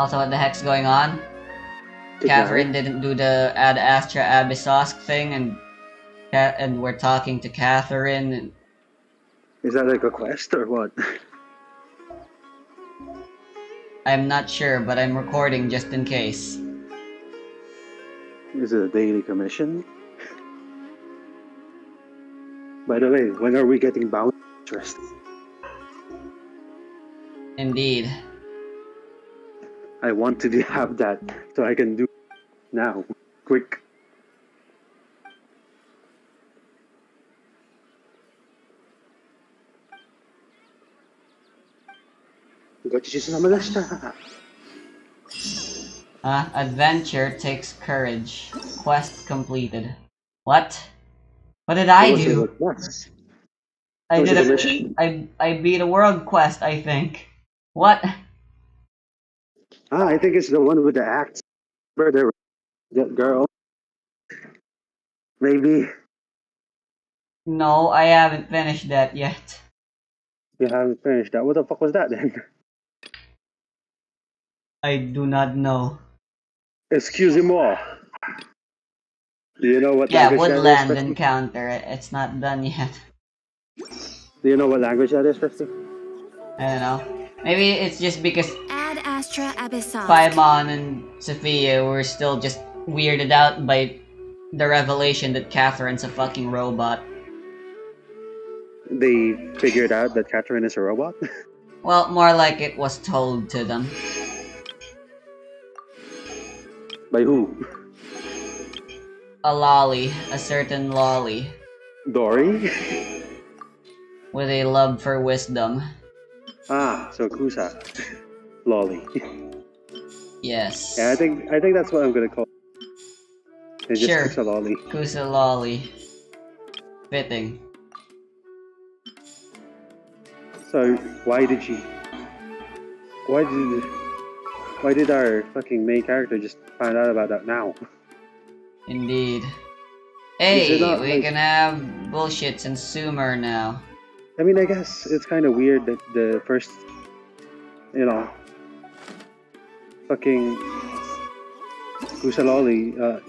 Also, what the heck's going on? Catherine didn't do the Ad Astra Abyssosque thing, and and we're talking to Catherine. And Is that like a quest or what? I'm not sure, but I'm recording just in case. Is it a daily commission? By the way, when are we getting bound interest? Indeed. I want to have that so I can do now. Quick. Gochishi naman na siya. Uh, adventure takes courage. Quest completed. What? What did I do? I did a? I I beat a world quest, I think. What? Ah, I think it's the one with the axe. Murder. That girl. Maybe No, I haven't finished that yet. you haven't finished that. What the fuck was that then? I do not know. Excuse me. more. Do you know what Yeah, language woodland that is? Festy? encounter. It's not done yet. Do you know what language that is, Festy? I don't know. Maybe it's just because Astra Abyssal. Paimon and Sophia were still just weirded out by the revelation that Catherine's a fucking robot. They figured out that Catherine is a robot. Well, more like it was told to them. By who? A lolly, a certain lolly, Dory? with a love for wisdom. ah, so Kusa. Lolly. Yes. Yeah, I think I think that's what I'm gonna call. It just Sure. Kusa Lolly. Kusa lolly. Fitting. So why did she? Why did? Why did our fucking main character just find out about that now? Indeed. Hey, it not we like- can have bullshits and Sumer now. I mean, I guess it's kind of weird that the first, you know, fucking Kusaloli, uh,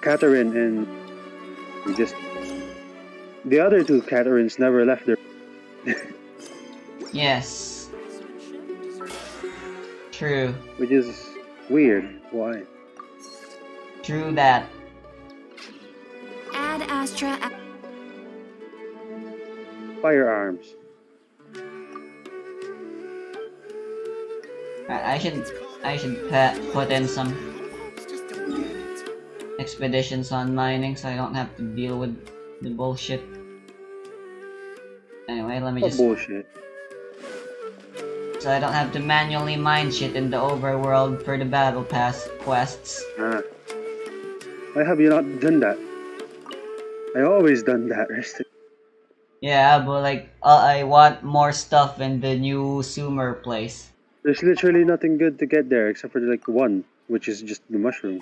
Catherine and just the other two Catherines never left their. Yes. True. which is weird. Why? True that. Ad Astra Firearms. I, I should I should put in some expeditions on mining so I don't have to deal with the bullshit. Anyway, let me just bullshit. so I don't have to manually mine shit in the overworld for the battle pass quests. Ah. Why have you not done that? I always done that. Yeah, but like uh, I want more stuff in the new Sumer place. There's literally nothing good to get there except for like one, which is just the mushroom.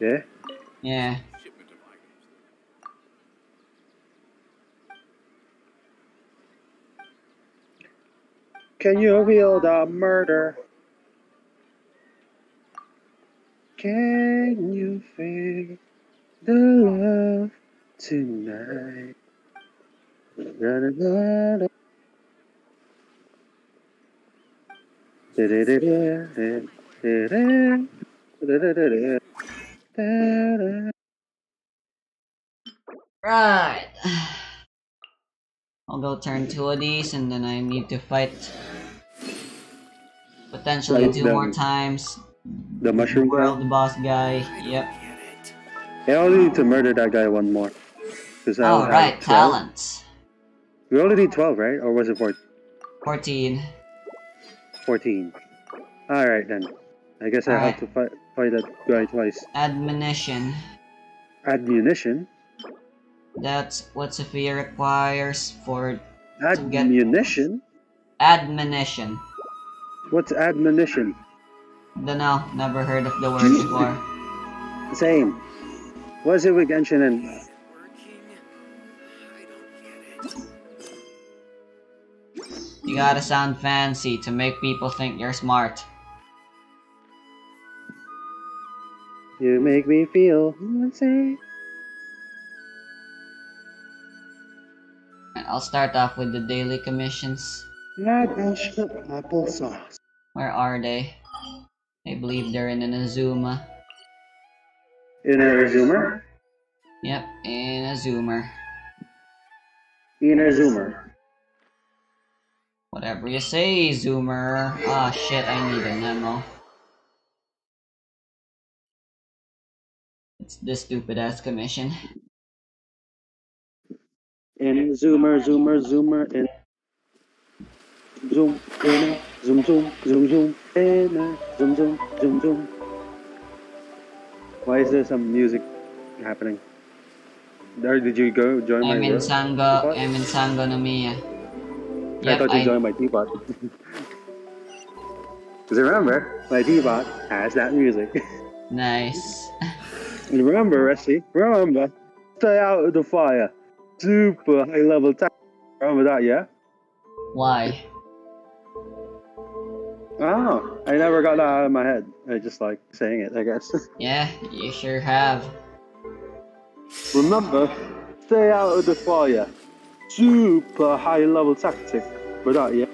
Yeah. Yeah. Can you reveal the murder? Can you feel the love tonight? Da-da-da-da. Da-da-da-da, da-da, Right. I'll go turn two of these and then I need to fight potentially Like two the- more times. The mushroom guy? World boss guy. Yep. I only need to murder that guy one more. Cause I Oh right, talents. We only need 12, right? Or was it 14? 14. 14. Alright then. I guess I Alright. have to fight, fight that guy twice. Admonition. Admunition? That's what Sophia requires for get- Admunition? admonition. What's admonition? Dunno, never heard of the word before. Same. What's it with Genshin and... You gotta sound fancy to make people think you're smart. You make me feel insane. I'll start off with the daily commissions. Red extra applesauce. Where are they? I believe they're in Inazuma. In a zoomer? Yep, in a Zoomer. In a zoomer. Whatever you say, Zoomer. Ah, shit, I need a memo. It's this stupid ass commission. And zoomer, zoomer, zoomer, and zoom, in a zoom, zoom, zoom, zoom, in zoom, zoom, zoom, zoom. Why is there some music happening? There, did you go join my I'm in? Sango, I'm in Sango no I thought you I, joined my teapot. Because remember, my teapot has that music. nice. And remember, Rusty, remember, stay out of the fire. Super high level tech. Remember that, yeah? Why? Oh, I never got that out of my head. I just like saying it, I guess. Yeah, you sure have. remember, stay out of the fire. Super high level tactic. But that, yeah?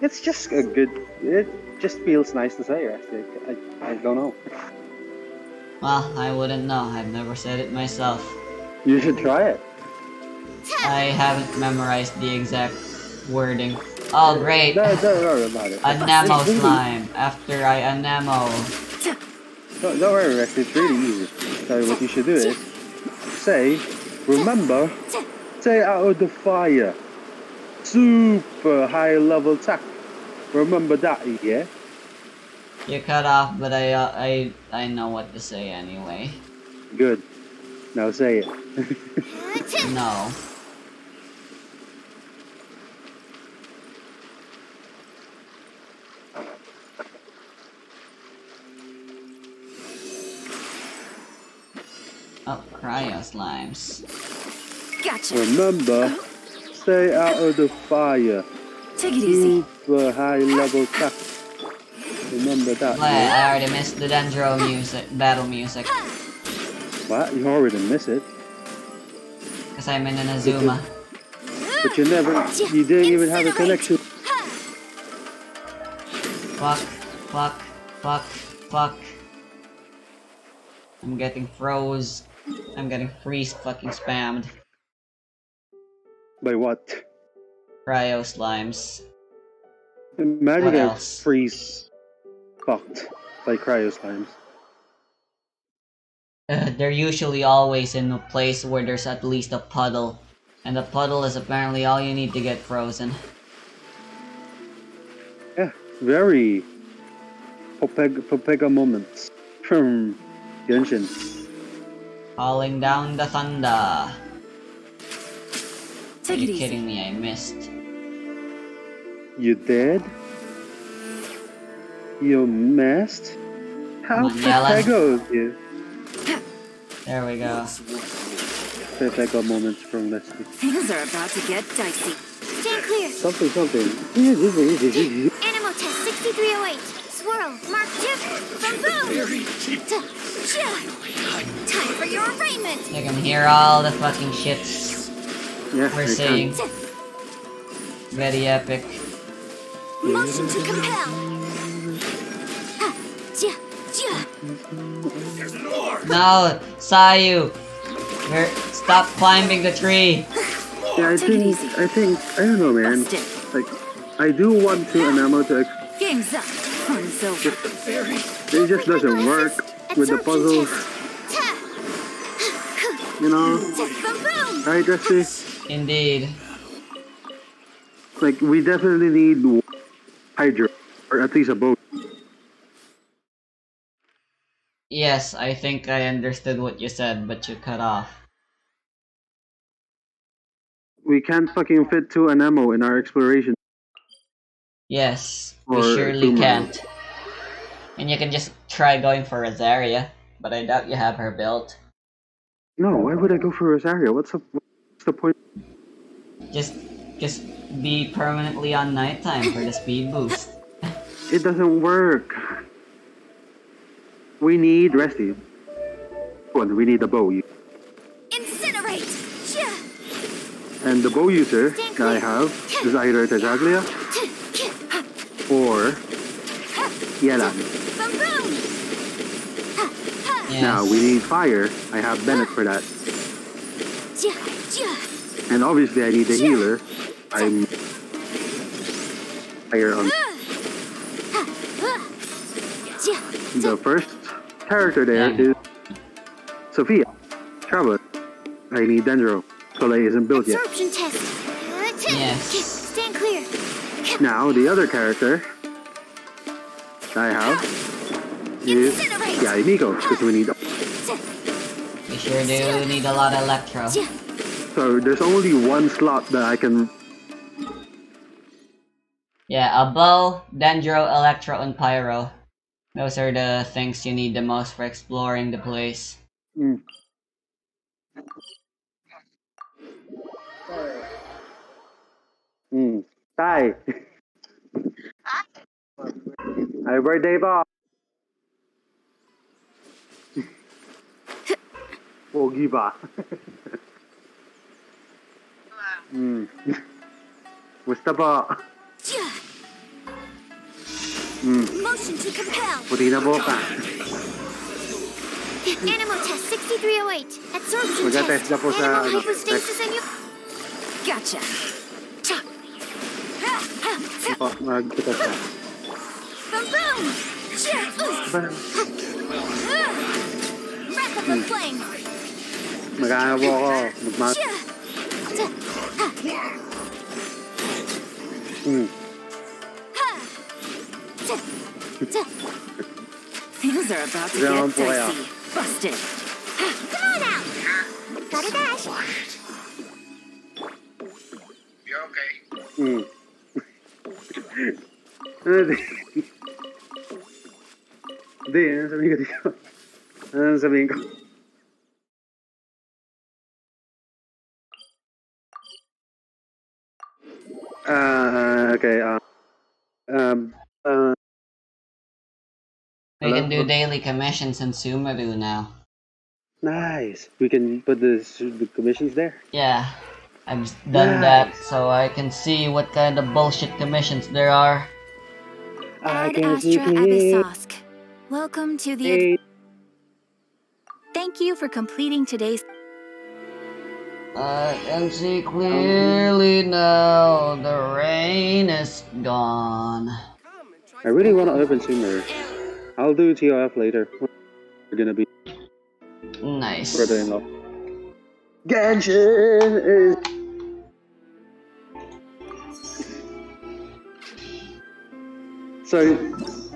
It's just a good. It just feels nice to say, Rusty. I, I don't know. Well, I wouldn't know. I've never said it myself. You should try it. I haven't memorized the exact wording. Oh, great. Don't, don't worry about it. Anemo slime. After I anemo. Don't, don't worry, Rex. It's really easy. So what you should do is say, remember, stay out of the fire. Super high level attack. Remember that, yeah? You cut off, but I, uh, I, I know what to say anyway. Good. Now say it. No. Oh, cryo slimes. Gotcha. remember, uh-huh. stay out of the fire. Take it easy. Super high level attack. Remember that. Wait. I already missed the Dendro music, battle music, What? You already miss it. because I'm in Inazuma. But you never, you didn't even have a connection. Fuck, fuck, fuck, fuck. I'm getting froze. I'm getting freeze fucking spammed. By what? Cryo slimes. Imagine What freeze fucked by cryo slimes. Uh, they're usually always in a place where there's at least a puddle. And the puddle is apparently all you need to get frozen. Yeah, very Popega, Popega moments from Genshin. Calling down the thunder. Take Are it you easy. kidding me? I missed. You dead? You missed? How Come on, Yelan. Popega of you? There we go. Popega moments from Leslie. Things are about to get dicey. Stand clear. Something, something. Easy, Animal test 6308. Swirl. Mark Chip. From boom. Time for your arraignment. You can hear all the fucking shits Yeah, we're I saying. can. Very epic. Motion to compel. Ha. Ja. Ja. No, Sayu! You're, stop climbing the tree! Yeah, I Take it think, easy. I think, I don't know, man. Like, I do want to enamel to, Game's up. Fun's over. it just doesn't work with the puzzles, you know? Test from boom. Right, Dusty? Indeed. Like, we definitely need one Hydro, or at least a boat. Yes, I think I understood what you said, but you cut off. We can't fucking fit two Anemo in our exploration. Yes, we surely can't. And you can just try going for Rosaria, but I doubt you have her built. No, why would I go for Rosario? What's the, what's the point? Just just be permanently on nighttime for the speed boost. It doesn't work. We need Resty. One, we need a bow. Incinerate! Yeah. And the bow user that I have is either Tartaglia or Yelan. Boom boom! Yes. Now we need fire. I have Bennett for that. Yeah, yeah. And obviously I need the healer. I'm fire on the first character there Yeah. is Sophia. Traveler. I need Dendro. Collei isn't built yet. Absorption test. Yes. Stand clear. Now the other character I have is Incinerate! yeah, Miko, because we need We sure do need a lot of electro. So there's only one slot that I can Yeah, a bow, dendro, electro, and pyro. Those are the things you need the most for exploring the place. Mm. Mm. Tay. Happy birthday po. Pogi ba? mm. Musta po? Yeah. Mm. Motion to compel. Puti na boka. Animal test 6308. Absorption test. na po sa, Animal hypostasis and you. Gotcha. Po, magkita siya. Boom boom. Cha. Ooh. Ba- Ah. Wrap up a flame. Ta. Things are about to get dicey. Busted. Come on out. Gotta dash. Ano di? Hindi, ano sabihin ko dito? Ano sabihin ko? Ah, okay. Uh, um, uh, We can do daily commissions in Sumeru now. nice. We can put the, the commissions there. Yeah, I've done that so I can see what kind of bullshit commissions there are. I Ad can see Astra it. Abyssosque. Welcome to the. Hey. Thank you for completing today's. I can see clearly now the rain is gone. I really want to open Sumer. I'll do TOF later. We're gonna be Nice. brother-in-law. Genshin is. So,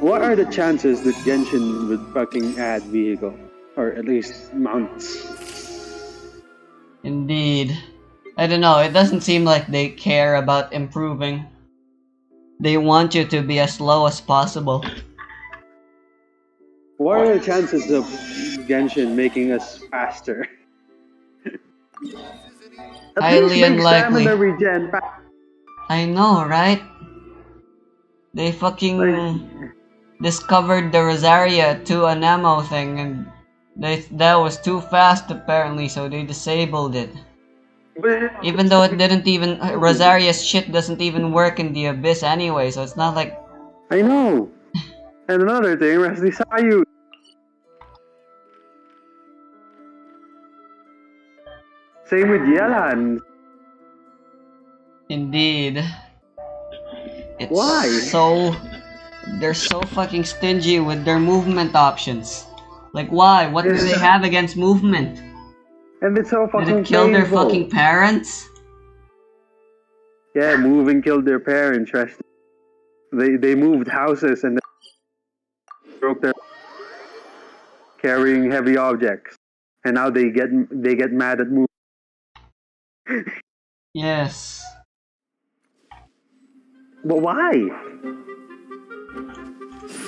what are the chances that Genshin would fucking add vehicle, or at least mounts? Indeed. I don't know, it doesn't seem like they care about improving. They want you to be as slow as possible. What are the chances of Genshin making us faster? Highly unlikely. I know, right? They fucking discovered the Rosaria 2 Anemo thing and they that was too fast apparently, so they disabled it. Even though it didn't even Rosaria's shit doesn't even work in the abyss anyway, so it's not like I know. And another thing, Wesley Sayu. Same with Yelan. Indeed. It's Why? so they're so fucking stingy with their movement options. Like why? What do they have against movement? And it's so Did fucking it kill their fucking parents? Yeah, moving killed their parents. They they moved houses and broke their carrying heavy objects, and now they get they get mad at moving. Yes. But why?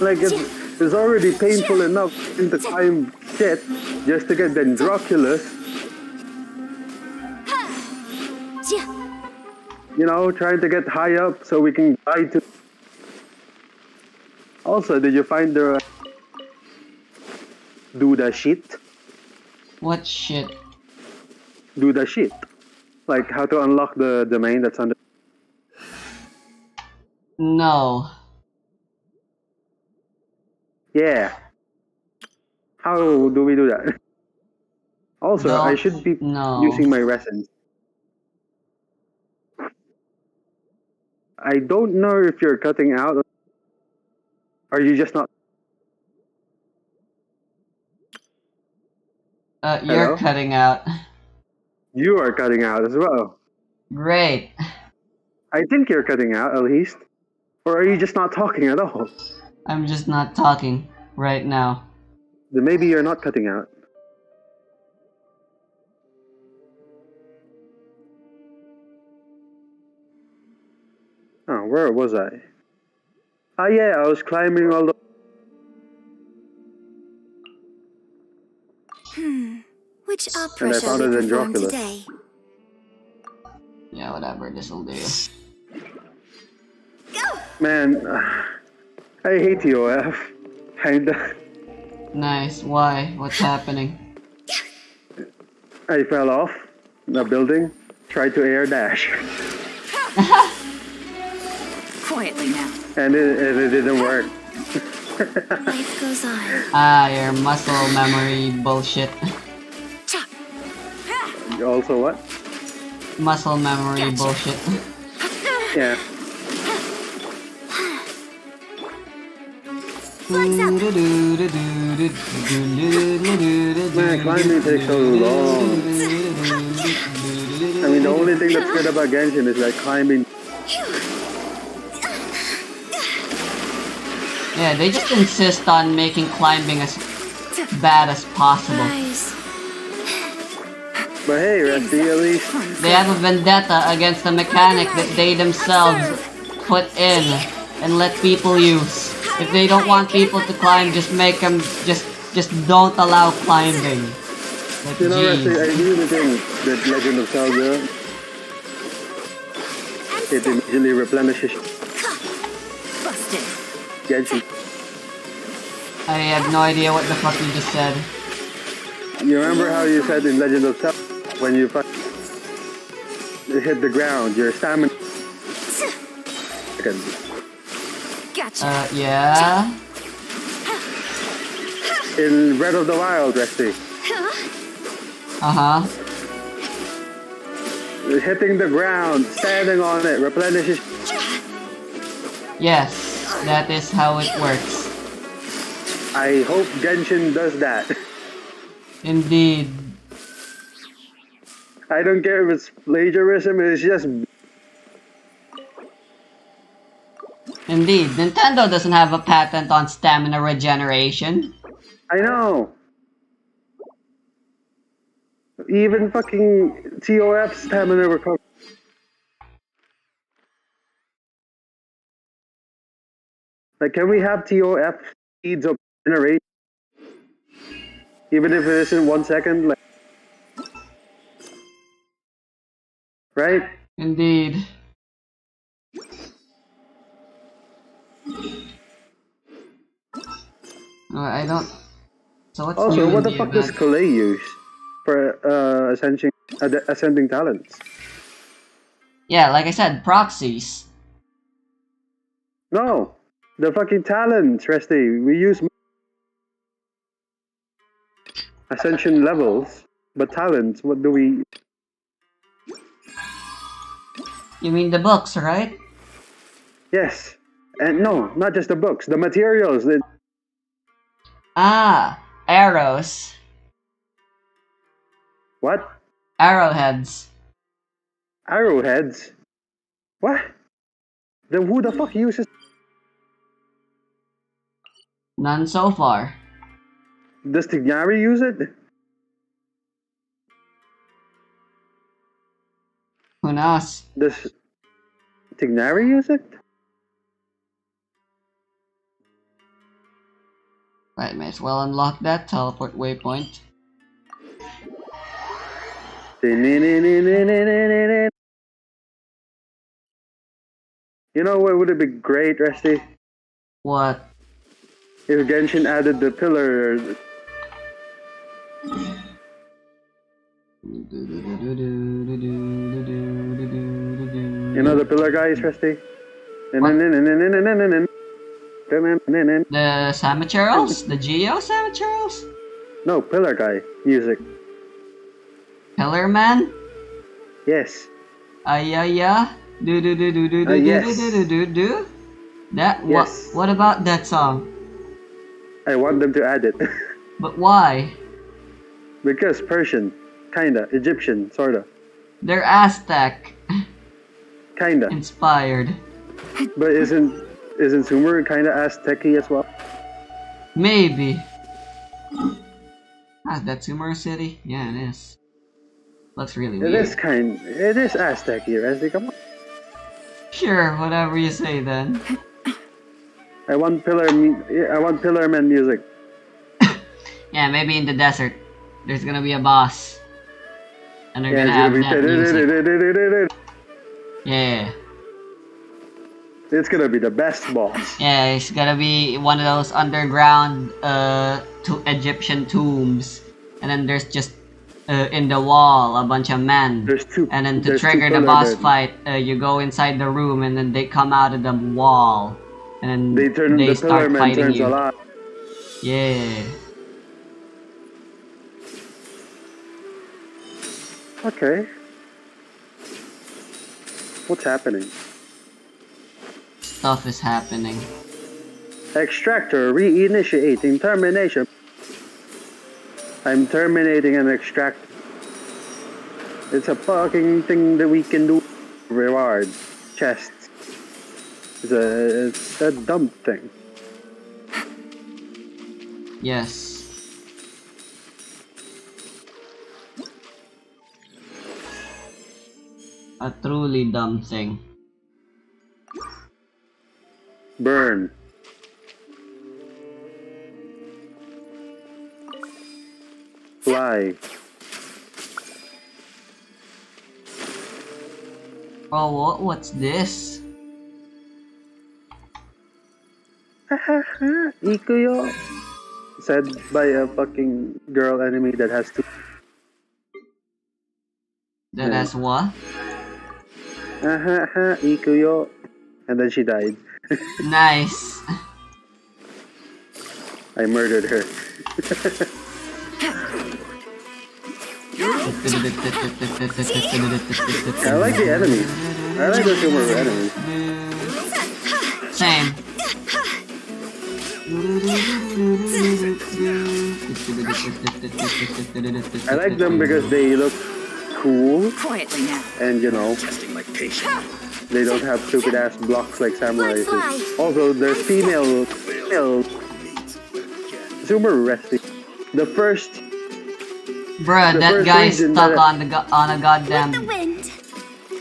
Like it's, it's already painful enough in the time shit just to get Dendroculus. Ja. you know, trying to get high up so we can glide to. Also, did you find the do the shit? What shit? Do the shit, like how to unlock the domain that's under. No. Yeah. How do we do that? Also, No. I should be No. using my resin. I don't know if you're cutting out. or- Are you just not? Uh, you're Hello? cutting out. You are cutting out as well. Great. I think you're cutting out at least. Or are you just not talking at all? I'm just not talking right now. Then maybe you're not cutting out. Oh, where was I? Ah, yeah, I was climbing all the. Hmm. Which And opera I shall found we it in perform today? Yeah, whatever, this'll do. Go! Man, I hate TOF. Kinda. Nice. Why? What's happening? I fell off the building, tried to air dash, Quietly now. and it, and it didn't work. Life goes on. Ah, your muscle memory bullshit. Also, what? muscle memory bullshit. Yeah. Flags up! Man, climbing takes so long. I mean, the only thing that's good about Genshin is like climbing. Yeah, they just insist on making climbing as bad as possible. Nice. But hey, Rusty, at least They have a vendetta against the mechanic that they themselves put in and let people use. If they don't want people to climb, just make them just just don't allow climbing. Like, you know, Rusty, I really think that Legend of Zelda it immediately replenishes Busted. Genshin. I have no idea what the fuck you just said. You remember how you said in Legend of Zelda when you fu- hit the ground, your stamina. Second. Uh, yeah? In Breath of the Wild, Rusty, Uh-huh. hitting the ground, standing on it, replenishes. Yes, that is how it works. I hope Genshin does that. Indeed. I don't care if it's plagiarism, it's just Indeed. Nintendo doesn't have a patent on stamina regeneration. I know. Even fucking TOF stamina recovery. Like, can we have TOF speeds of generation? Even if it isn't one second, like, right? Indeed. I don't... So what's Also, what the fuck does? Collei use for uh, ascending, uh, ascending talents? Yeah, like I said, Praxis. No, the fucking talents, Resty. We use ascension levels, but talents. What do we? You mean the books, right? Yes, and no, not just the books, the materials. The, Ah, arrows. what? Arrowheads. Arrowheads. What? Then who the fuck uses? None so far. Does Tignari use it? Who knows? Does Tignari use it? Right, may as well unlock that teleport waypoint. You know what would have been great, Rusty? What? If Genshin added the pillar. You know the pillar guys, Rusty? The Samachurls? The Geo Samachurls? No, pillar guy music. Pillar Man? Yes. Ayaya? Do do do do do do Uh, do do do do do. That what? What about that song? I want them to add it. But why? because Persian. Kinda. Egyptian, sorta. They're Aztec Kinda. inspired. But isn't isn't Sumer kinda Aztec-y as well? Maybe. Ah, that Sumer City? Yeah, it is. Looks really It weird. is kind. It is Aztec-y, Rusty. Come on. Sure, whatever you say then. I want pillar. I want pillar man music. Yeah, maybe in the desert. There's gonna be a boss. And they're Yeah, gonna have that music. Yeah. It's gonna be the best boss. Yeah, it's gonna be one of those underground uh to Egyptian tombs. And then there's just uh, in the wall a bunch of men. There's two. And then to trigger the boss men. fight, uh, you go inside the room and then they come out of the wall. And then They turn they the pillar start man fighting turns you. alive. Yeah. Okay. What's happening? Stuff is happening. Extractor reinitiating termination. I'm terminating an extract. It's a fucking thing that we can do. Reward. Chests. It's a, it's a dumb thing. Yes. A truly dumb thing. Burn. Fly. Oh, what, what's this? Ikuyo. Said by a fucking girl enemy that has two. That Yeah. has what? Ikuyo. And then she died. Nice. I murdered her. I like the enemies. I like the Sumeru enemies. Same. I like them because they look cool Quietly now. and you know Testing my patience. They don't have stupid ass blocks like samurais. Fly, do. Also, there's female female Sumeru resting. The first Bruh, The that first guy's region stuck that- on the on a with the goddamn. wind.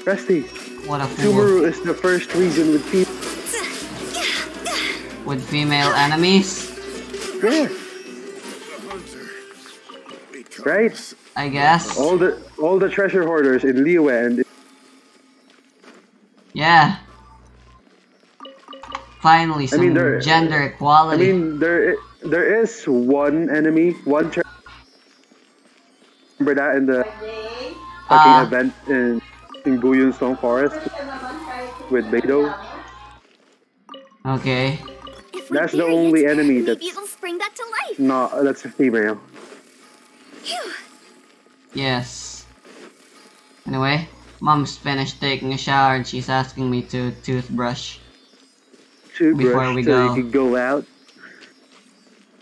Resty. What a fool. Sumeru is the first region with female. With female enemies, Yeah, right. I guess. All the all the treasure hoarders in Liyue and Yeah. Finally, some mean, there- gender equality. I mean there there is one enemy, one. Tre- Remember that in the fucking Ah. event in in Guyun Stone Forest with Beidou. okay. That's the bury it, only enemy maybe that's- it'll spring back to life. No, that's a female. Phew. Yes. Anyway, mom's finished taking a shower and she's asking me to toothbrush. Toothbrush Before we so go. you can go out.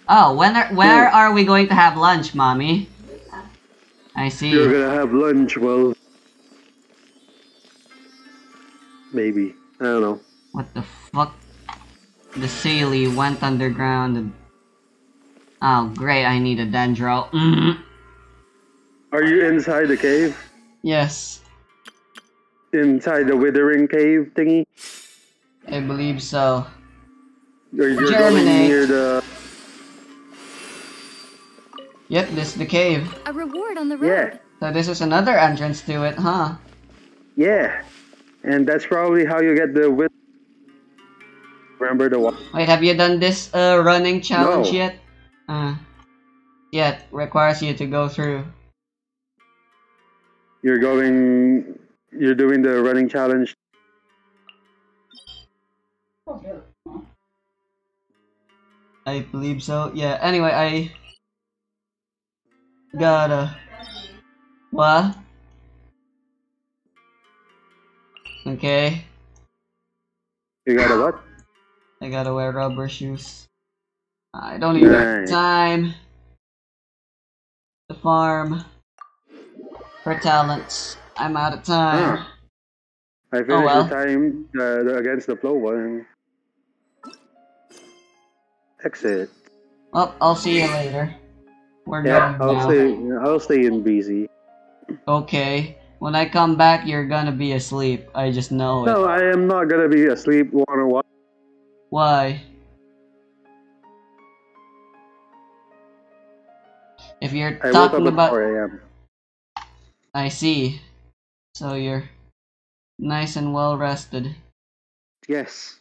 Oh, when are, where Hmm. are we going to have lunch, mommy? I see. You're gonna have lunch. Well, maybe I don't know. What the fuck? The Seelie went underground and... Oh, great, I need a dendro. Mm. Are you inside the cave? Yes, Inside the withering cave thingy? I believe so. Or you're going Germinate. near the Yep, this is the cave. A reward on the road. yeah, So this is another entrance to it, huh? yeah, and that's probably how you get the with Remember the one? Wait, have you done this uh, running challenge No. yet? Uh, yet requires you to go through. You're going. You're doing the running challenge. I believe so. Yeah. Anyway, I gotta. What? Okay. You got a what? I gotta wear rubber shoes. I don't even have time The farm for talents. I'm out of time. Ah. I finished Oh, well. the time uh, against the flow one. Exit. Well, I'll see you later. We're Yeah, I'll now. stay. I'll stay in BZ. Okay. When I come back, you're gonna be asleep. I just know it. No, I am not gonna be asleep. Wanna watch? Why? If you're I woke up talking at about, 4 a.m. I see. So you're nice and well rested. Yes.